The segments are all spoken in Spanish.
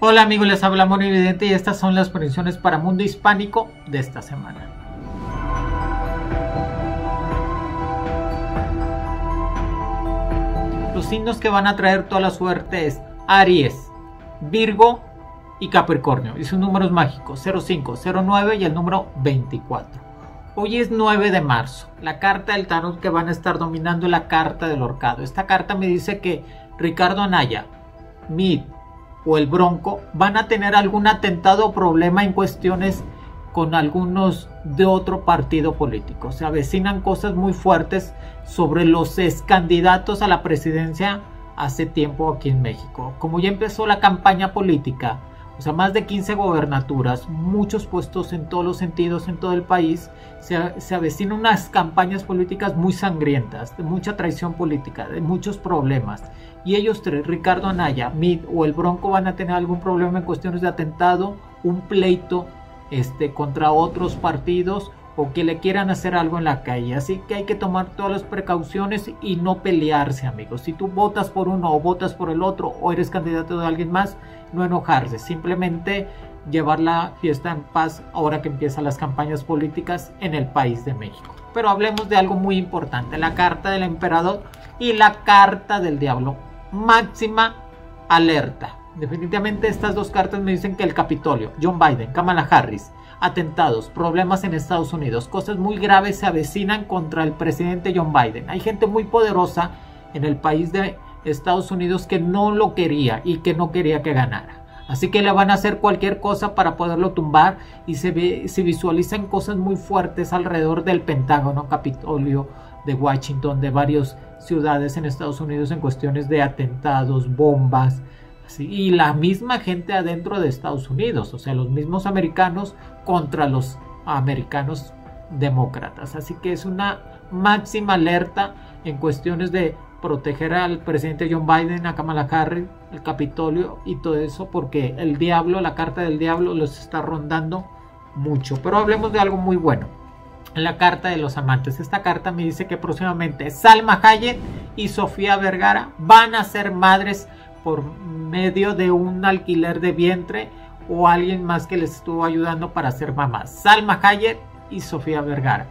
Hola amigos, les habla Mono Evidente y estas son las predicciones para Mundo Hispánico de esta semana. Los signos que van a traer toda la suerte es Aries, Virgo y Capricornio y sus números mágicos 05, 09 y el número 24. Hoy es 9 de marzo. La carta del tarot que van a estar dominando la carta del horcado. Esta carta me dice que Ricardo Anaya, Mid, o el Bronco van a tener algún atentado o problema en cuestiones con algunos de otro partido político. Se avecinan cosas muy fuertes sobre los ex candidatos a la presidencia hace tiempo aquí en México. Como ya empezó la campaña política, o sea, más de 15 gobernaturas, muchos puestos en todos los sentidos en todo el país, se, se avecinan unas campañas políticas muy sangrientas, de mucha traición política, de muchos problemas. Y ellos tres, Ricardo Anaya, Mid o el Bronco, van a tener algún problema en cuestiones de atentado, un pleito este, contra otros partidos o que le quieran hacer algo en la calle. Así que hay que tomar todas las precauciones y no pelearse, amigos. Si tú votas por uno o votas por el otro o eres candidato de alguien más, no enojarse. Simplemente llevar la fiesta en paz ahora que empiezan las campañas políticas en el país de México. Pero hablemos de algo muy importante, la carta del emperador y la carta del diablo. Máxima alerta. Definitivamente estas dos cartas me dicen que el Capitolio, John Biden, Kamala Harris, atentados, problemas en Estados Unidos, cosas muy graves se avecinan contra el presidente John Biden. Hay gente muy poderosa en el país de Estados Unidos que no lo quería y que no quería que ganara. Así que le van a hacer cualquier cosa para poderlo tumbar y se, se visualizan cosas muy fuertes alrededor del Pentágono, Capitolio de Washington, de varias ciudades en Estados Unidos en cuestiones de atentados, bombas, y la misma gente adentro de Estados Unidos, o sea, los mismos americanos contra los americanos demócratas. Así que es una máxima alerta en cuestiones de proteger al presidente John Biden, a Kamala Harris, el Capitolio y todo eso, porque el diablo, la carta del diablo, los está rondando mucho. Pero hablemos de algo muy bueno. La carta de los amantes. Esta carta me dice que próximamente Salma Hayek y Sofía Vergara van a ser madres por medio de un alquiler de vientre o alguien más que les estuvo ayudando para ser mamás. Salma Hayek y Sofía Vergara.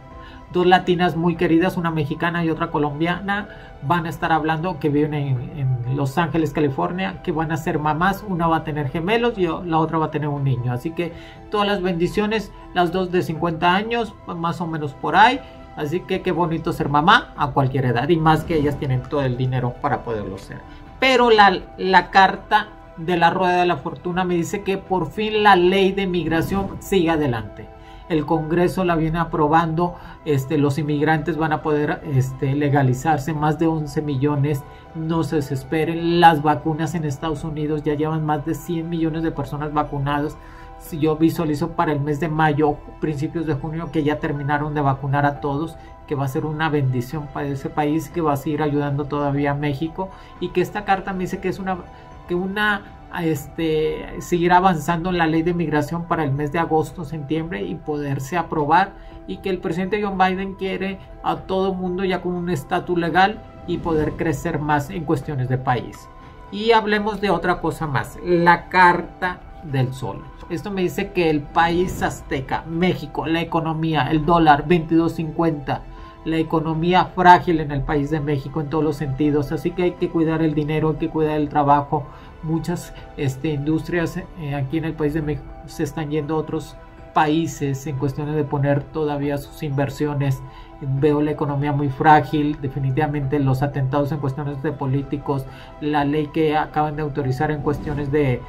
Dos latinas muy queridas, una mexicana y otra colombiana, van a estar hablando que viven en, Los Ángeles, California, que van a ser mamás. Una va a tener gemelos y la otra va a tener un niño. Así que todas las bendiciones, las dos de 50 años, más o menos por ahí. Así que qué bonito ser mamá a cualquier edad y más que ellas tienen todo el dinero para poderlo ser pero la, la carta de la rueda de la fortuna me dice que por fin la ley de migración sigue adelante. El Congreso la viene aprobando, este, los inmigrantes van a poder este, legalizarse, más de 11 millones, no se desesperen, las vacunas en Estados Unidos ya llevan más de 100 millones de personas vacunadas, si yo visualizo para el mes de mayo, principios de junio, que ya terminaron de vacunar a todos, que va a ser una bendición para ese país, que va a seguir ayudando todavía a México y que esta carta me dice que es una, que una, este, avanzando en la ley de migración para el mes de agosto, septiembre y poderse aprobar y que el presidente John Biden quiere a todo mundo ya con un estatus legal y poder crecer más en cuestiones de país. Y hablemos de otra cosa más, la carta del sol. Esto me dice que el país azteca, México, la economía, el dólar 22.50, la economía frágil en el país de México en todos los sentidos, así que hay que cuidar el dinero, hay que cuidar el trabajo. Muchas este, industrias eh, aquí en el país de México se están yendo a otros países en cuestiones de poner todavía sus inversiones. Veo la economía muy frágil, definitivamente los atentados en cuestiones de políticos, la ley que acaban de autorizar en cuestiones de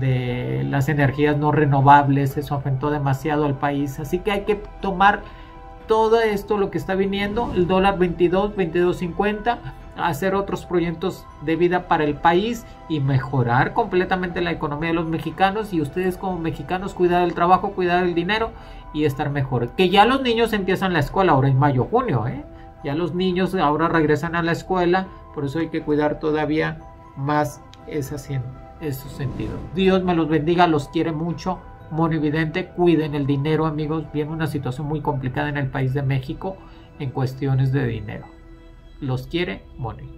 de las energías no renovables, eso afectó demasiado al país, así que hay que tomar todo esto lo que está viniendo, el dólar 22, 22.50, hacer otros proyectos de vida para el país y mejorar completamente la economía de los mexicanos y ustedes como mexicanos cuidar el trabajo, cuidar el dinero y estar mejor. Que ya los niños empiezan la escuela ahora en mayo, junio, ¿eh? ya los niños ahora regresan a la escuela, por eso hay que cuidar todavía más esa hacienda esos sentidos. Dios me los bendiga, los quiere mucho. Monividente, cuiden el dinero, amigos. Viene una situación muy complicada en el país de México en cuestiones de dinero. Los quiere Moni.